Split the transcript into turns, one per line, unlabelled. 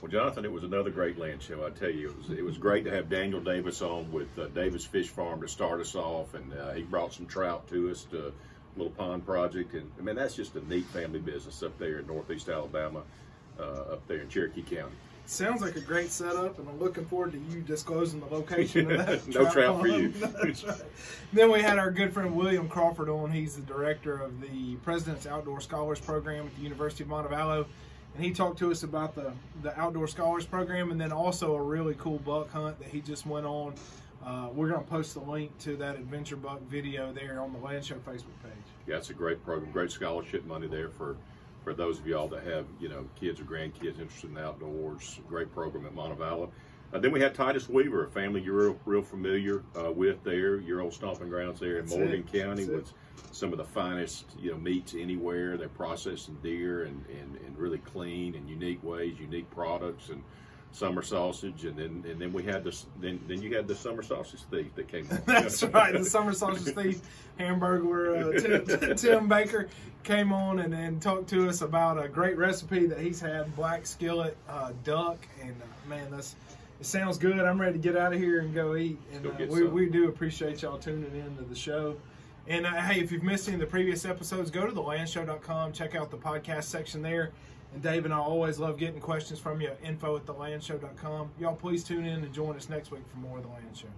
Well, Jonathan, it was another great land show. I tell you, it was it was great to have Daniel Davis on with uh, Davis Fish Farm to start us off, and uh, he brought some trout to us to little pond project, and I mean that's just a neat family business up there in Northeast Alabama, uh, up there in Cherokee County.
Sounds like a great setup, and I'm looking forward to you disclosing the location of that.
no trout for you.
Then we had our good friend William Crawford on. He's the director of the President's Outdoor Scholars Program at the University of Montevallo, and he talked to us about the the Outdoor Scholars Program, and then also a really cool buck hunt that he just went on. Uh, we're going to post the link to that adventure buck video there on the Land Show Facebook page.
Yeah, it's a great program, great scholarship money there for for those of y'all that have you know kids or grandkids interested in the outdoors. Great program at Montevallo. Uh, then we had Titus Weaver, a family you're real, real familiar uh, with there, your old stomping grounds there in
That's
Morgan
it.
County
That's it.
with some of the finest you know meats anywhere. They're processing deer and, and, and really clean and unique ways, unique products and summer sausage. And then and then we had this then then you had the summer sausage thief that came on.
That's right. The summer sausage thief, hamburger. Uh, Tim, Tim Baker came on and, then talked to us about a great recipe that he's had: black skillet uh, duck. And uh, man, that's it sounds good. I'm ready to get out of here and go eat. And
Go
uh, we,
some.
we do appreciate y'all tuning in to the show. And uh, hey, if you've missed any of the previous episodes, go to thelandshow.com, check out the podcast section there. And Dave and I always love getting questions from you. Info at thelandshow.com. Y'all please tune in and join us next week for more of The Land Show.